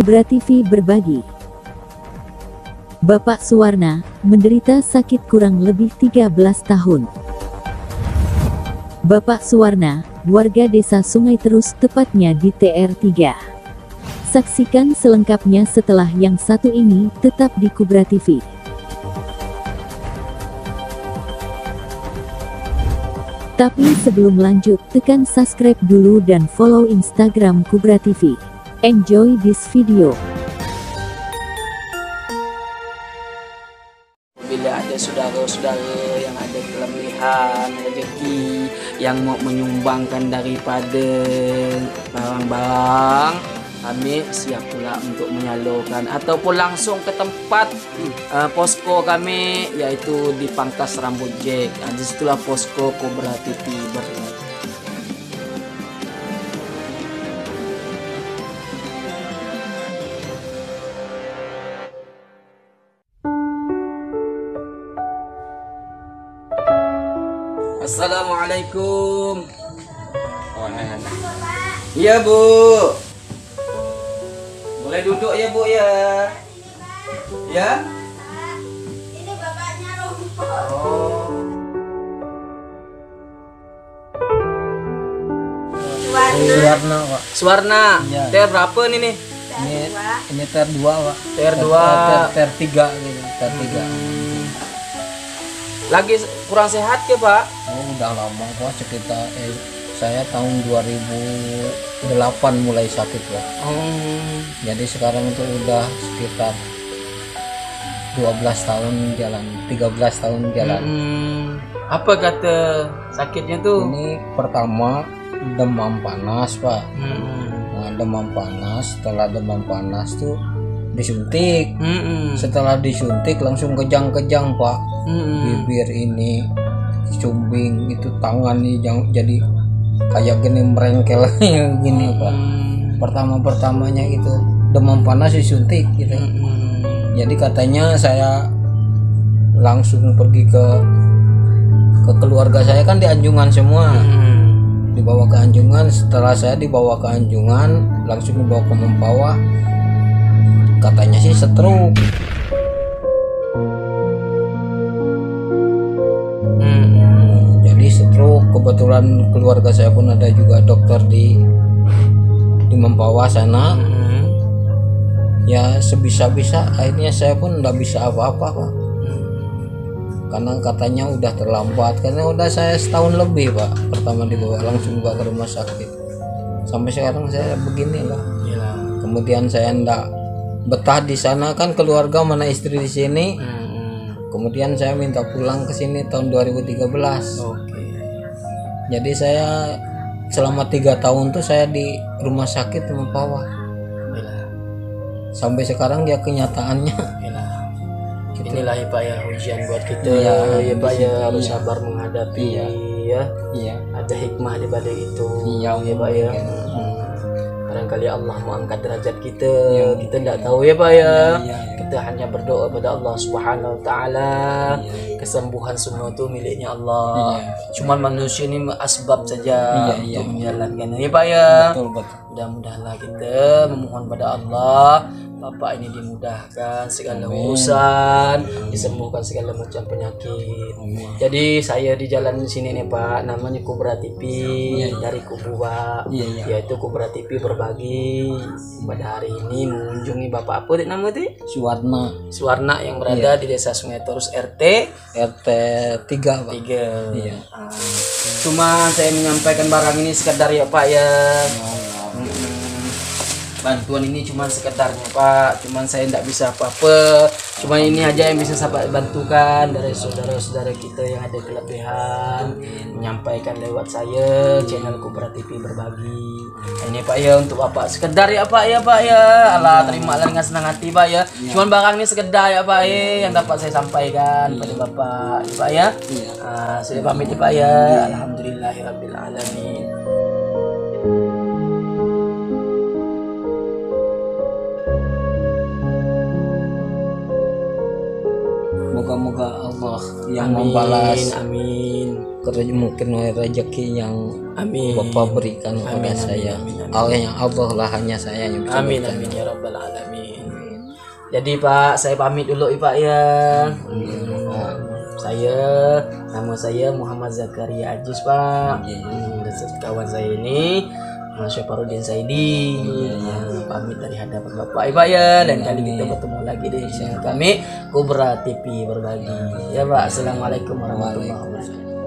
Kubra TV berbagi. Bapak Suwarna menderita sakit kurang lebih 13 tahun. Bapak Suwarna, warga desa Sungai Terus tepatnya di TR3. Saksikan selengkapnya setelah yang satu ini tetap di Kubra TV. Tapi sebelum lanjut, tekan subscribe dulu dan follow Instagram Kubra TV. Enjoy this video. Bila ada saudara-saudara yang ada kelebihan rezeki yang mau menyumbangkan daripada barang-barang kami siap pula untuk menyalurkan ataupun langsung ke tempat uh, posko kami iaitu di Pangkas Rambut Jack. Di situlah posko Cobra TV berada. Assalamualaikum. Oh, enak. Iya, Bu. Boleh duduk ya, Bu ya. Ya? Ini bapaknya rumput. Oh. Warna Warna pak Suwarna. Iya. TR berapa nih nih? ini ini ter dua pak TR ter, dua. ter, ter tiga gitu ter tiga Lagi kurang sehat ke, Pak? oh udah lama pak sekitar eh, saya tahun 2008 mulai sakit pak Oh. jadi sekarang itu udah sekitar 12 tahun jalan 13 tahun jalan Hmm. Apa kata sakitnya tuh? ini pertama demam panas pak Hmm. nah demam panas setelah demam panas tuh disuntik Hmm. setelah disuntik langsung kejang-kejang pak Hmm. bibir ini cumbing itu tangan nih jadi kayak gini merengkel gini pak Hmm. pertama pertamanya itu demam panas disuntik gitu Hmm. jadi katanya saya langsung pergi ke ke keluarga saya kan di Anjungan semua Hmm. dibawa ke Anjungan setelah saya dibawa ke Anjungan langsung dibawa ke Mempawah katanya sih stroke Hmm. jadi stroke kebetulan keluarga saya pun ada juga dokter di di Mempawah sana. Hmm. ya sebisa-bisa akhirnya saya pun nggak bisa apa-apa pak. Karena katanya udah terlambat. Karena udah saya setahun lebih pak. Pertama dibawa langsung ke rumah sakit. Sampai sekarang saya beginilah. Ya. kemudian saya ndak betah di sana kan keluarga mana istri di sini Hmm. kemudian saya minta pulang ke sini tahun 2013 Oke. jadi saya selama tiga tahun tuh saya di rumah sakit Mempawah Yalah. sampai sekarang ya kenyataannya Yalah. Inilah ya Pak ya ujian buat kita Iya, ya Pak ya harus iya. sabar menghadapi Iya. ya. iya Ada hikmah di balik itu. Iya, ya Pak ya. Hmm. Barangkali Allah mau angkat derajat kita. Iya, kita tidak tahu ya Pak ya. iya, iya. Kita hanya berdoa pada Allah Subhanahu wa taala. Iya. Kesembuhan semua itu miliknya Allah. Iya. Cuman manusia ini asbab saja Iya, iya. untuk menjalankan. Ya Pak ya. betul betul Mudah-mudahanlah kita memohon pada Allah Bapak ini dimudahkan segala urusan Disembuhkan segala macam penyakit. Amin. Jadi saya di jalan sini nih Pak Namanya Kubra TV Dari Kubu Pak Iya, iya. Yaitu Kubra TV berbagi. Pada hari ini mengunjungi Bapak apa nama itu? Suwarna. Suwarna yang berada di desa Sungai Terus RT RT 3 pak. 3 Iya. Cuma saya menyampaikan barang ini sekedar ya Pak ya. Mm-mm. Bantuan ini cuma sekedarnya pak. Cuman saya tidak bisa apa-apa. Cuma ini aja yang bisa saya bantukan dari saudara-saudara kita yang ada kelebihan menyampaikan lewat saya channel TV berbagi. Nah, ini pak ya untuk bapak. Sekedar ya pak ya pak ya. Allah terima lah dengan senang hati pak ya. Cuman barang ini sekedar ya pak ya yang dapat saya sampaikan pada bapak ya pak ya. Ah, saya pamit ya pak ya. Alhamdulillahirabbil moga-moga Allah yang Amin, membalas amin mungkin rezeki yang amin Bapak berikan kepada Amin, amin, saya. amin, amin. Allah yang Allah lah hanya saya yang bisa Amin berikan. amin ya rabbal alamin. Jadi Pak, saya pamit dulu ya Pak ya. Hmm, Saya nama saya Muhammad Zakaria Ajis Pak. Hmm, kawan saya ini Mas Syafarudin Saidi. Ya, pamit dari hadapan Bapak ya Pak ya. Dan kali kita bertemu lagi di channel kami Kubra TV berbagi. Ya Pak, Assalamualaikum warahmatullahi wabarakatuh.